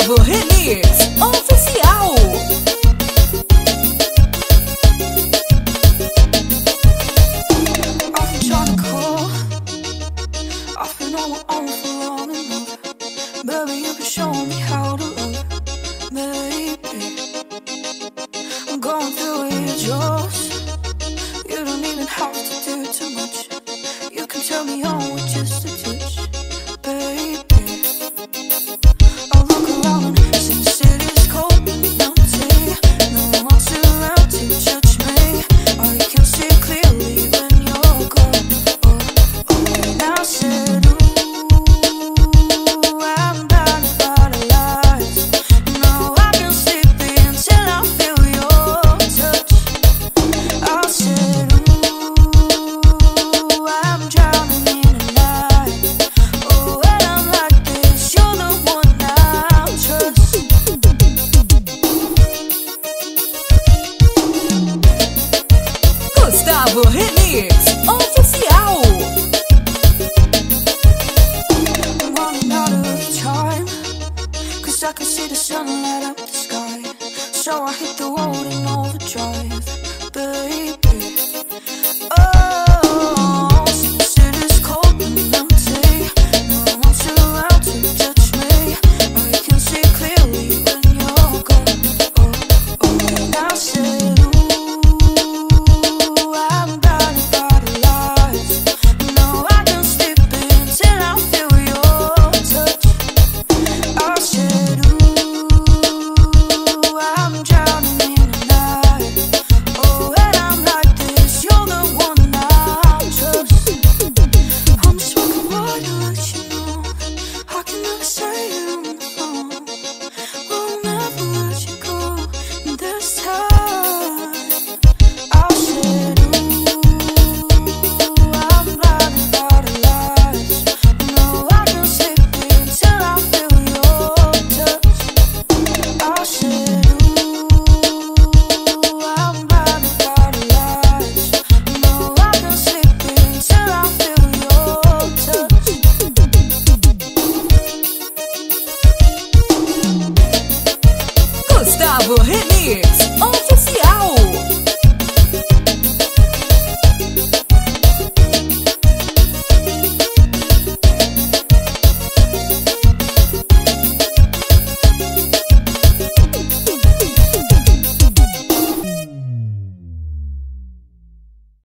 Gustavo Remix Oficial. Been trying to call. I've been on my own for long enough. Baby, you can show me how to love. Baby, I'm going through it, yours. You don't even have to do too much. You can turn me on with just a I can see the sun light up the sky. So I hit the road in overdrive. Gustavo Remix.